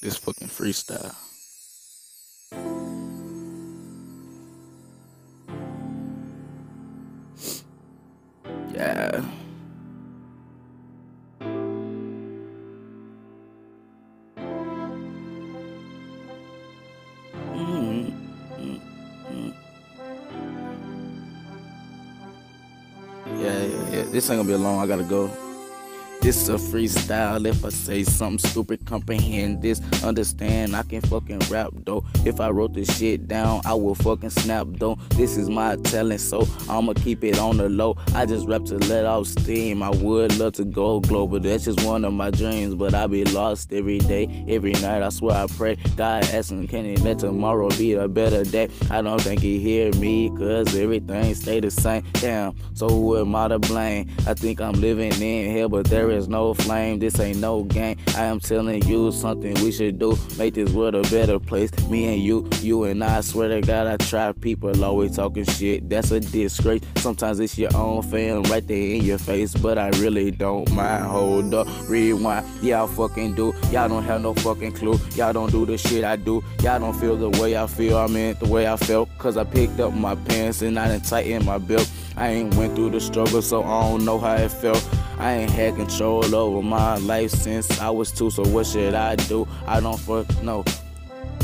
This fucking freestyle. Yeah. Yeah, yeah, yeah. This ain't gonna be long. I gotta go. This a freestyle. If I say something stupid, comprehend this. Understand, I can fucking rap though. If I wrote this shit down, I will fucking snap though. This is my talent, so I'ma keep it on the low. I just rap to let off steam. I would love to go global. That's just one of my dreams, but I be lost every day, every night. I swear I pray. God asking, can he let tomorrow be a better day? I don't think he hear me, cause everything stay the same. Damn, so who am I to blame? I think I'm living in hell, but there is no flame. This ain't no game. I am telling you something we should do. Make this world a better place. Me and you, you and I. Swear to God, I try. People always talking shit. That's a disgrace. Sometimes it's your own fam right there in your face, but I really don't mind. Hold up, rewind. Yeah, I fucking do. Y'all don't have no fucking clue. Y'all don't do the shit I do. Y'all don't feel the way I feel. I mean, the way I felt. Cause I picked up my pants and I didn't tighten my belt. I ain't went through the struggle, so I don't know how it felt. I ain't had control over my life since I was two, so what should I do? I don't fuck no.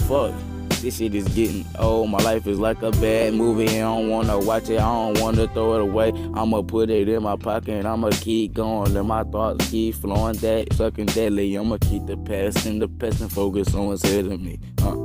Fuck. This shit is getting old. My life is like a bad movie. I don't wanna watch it. I don't wanna throw it away. I'ma put it in my pocket and I'ma keep going. Let my thoughts keep flowing that fucking deadly. I'ma keep the past in the past and focus on what's ahead of me. Uh.